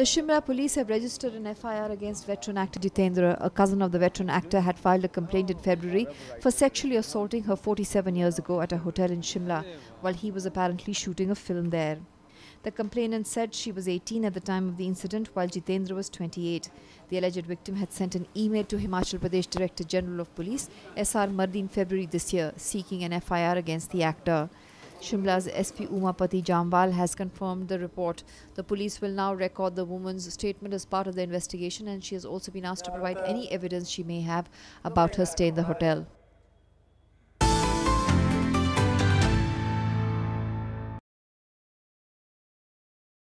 The Shimla police have registered an FIR against veteran actor Jeetendra. A cousin of the veteran actor had filed a complaint in February for sexually assaulting her 47 years ago at a hotel in Shimla while he was apparently shooting a film there. The complainant said she was 18 at the time of the incident while Jeetendra was 28. The alleged victim had sent an email to Himachal Pradesh Director General of Police SR Mardi in February this year seeking an FIR against the actor. Shimla's SP Umapati Jamwal has confirmed the report. The police will now record the woman's statement as part of the investigation and she has also been asked to provide any evidence she may have about her stay in the hotel.